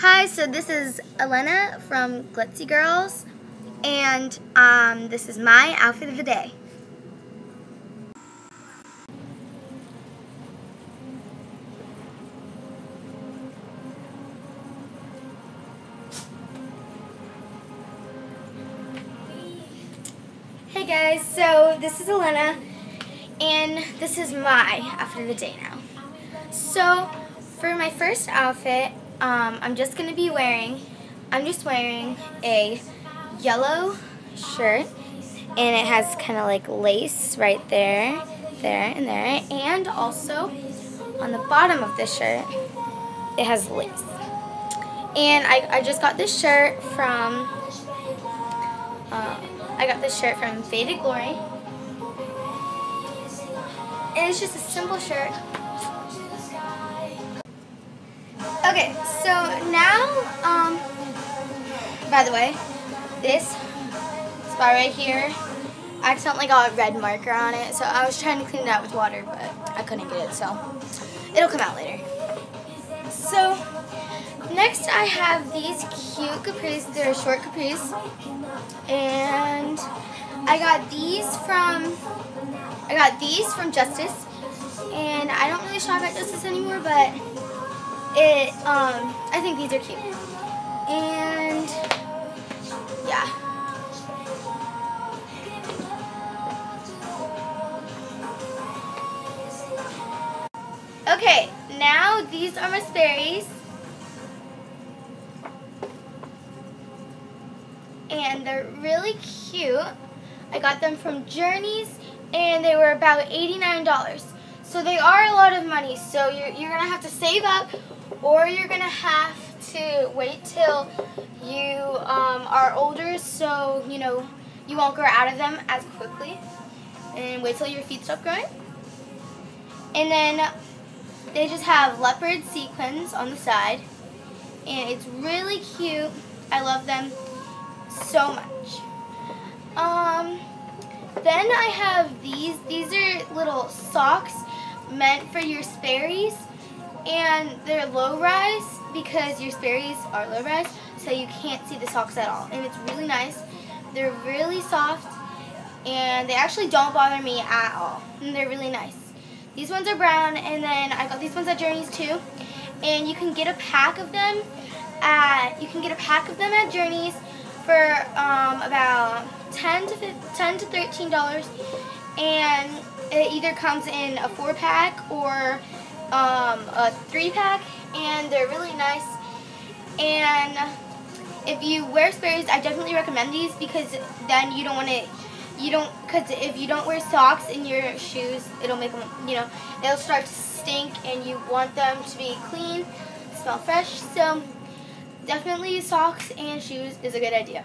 Hi, so this is Elena from Glitzy Girls, and um, this is my outfit of the day. Hey guys, so this is Elena, and this is my outfit of the day now. So, for my first outfit, um, I'm just going to be wearing, I'm just wearing a yellow shirt, and it has kind of like lace right there, there, and there, and also on the bottom of the shirt, it has lace. And I, I just got this shirt from, uh, I got this shirt from Faded Glory. And it's just a simple shirt. Okay, so now, um, by the way, this spot right here, I accidentally got a red marker on it, so I was trying to clean it out with water, but I couldn't get it, so it'll come out later. So, next I have these cute capris, they're short capris, and I got these from, I got these from Justice, and I don't really shop at Justice anymore, but it, um, I think these are cute. And, yeah. Okay, now these are my Sperry's. And they're really cute. I got them from Journeys and they were about $89. So they are a lot of money. So you're, you're going to have to save up or you're going to have to wait till you um, are older so, you know, you won't grow out of them as quickly. And wait till your feet stop growing. And then they just have leopard sequins on the side. And it's really cute. I love them so much. Um, then I have these. These are little socks meant for your Sperry's. And they're low rise because your Sperry's are low rise. So you can't see the socks at all. And it's really nice. They're really soft. And they actually don't bother me at all. And they're really nice. These ones are brown. And then I got these ones at Journeys too. And you can get a pack of them at, you can get a pack of them at Journeys for um, about 10 to 15, 10 to 13 dollars and it either comes in a four pack or um, a three pack and they're really nice and if you wear Sperry's I definitely recommend these because then you don't want to you don't because if you don't wear socks in your shoes it'll make them you know it'll start to stink and you want them to be clean smell fresh so definitely socks and shoes is a good idea.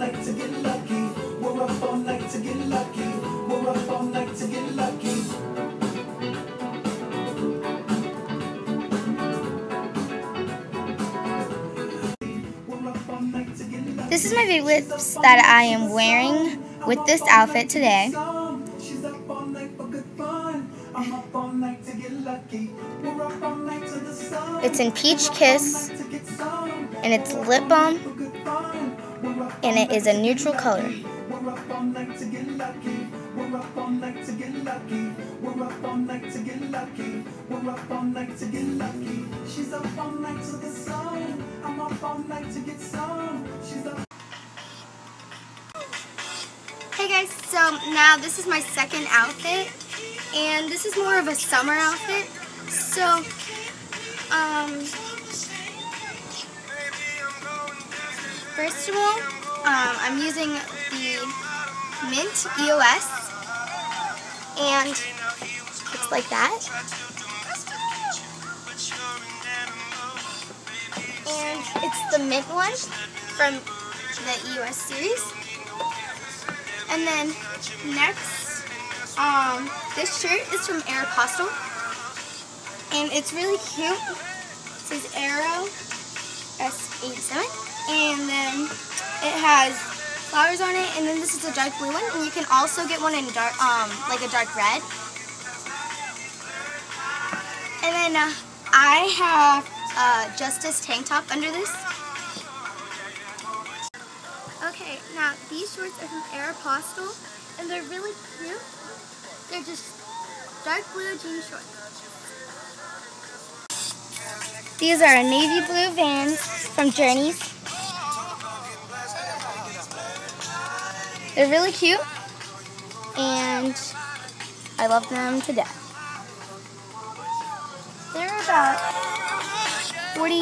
Night to get lucky. We're up all night to get lucky. We're up all night to get lucky. This is my big lips that I am wearing with this outfit today. She's up all night for good fun. I'm up all night to get lucky. We're up all night to the sun. It's in Peach Kiss, To get some. and it's lip balm, and it is a neutral color. Hey guys, so now this is my second outfit, and this is more of a summer outfit. So, um, first of all, um, I'm using the Mint EOS, and it's like that. And it's the Mint one from the EOS series. And then next, um, this shirt is from Aeropostale. And it's really cute. It says Aero S87. And then it has flowers on it. And then this is a dark blue one. And you can also get one in dark, um, like a dark red. And then uh, I have uh, Justice tank top under this. Okay, now these shorts are from Aeropostale, and they're really cute. They're just dark blue jean shorts. These are navy blue Vans from Journeys. They're really cute, and I love them to death. They're about $49,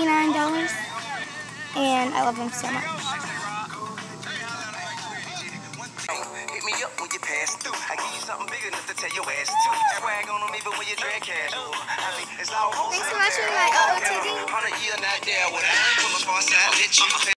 and I love them so much. Hit me up when you pass through. I give you something big enough to tell your ass to. Swag on them even when you drag casual. I mean, it's all Thanks for watching my OOTD. On year not there with I ain't from a far side, let you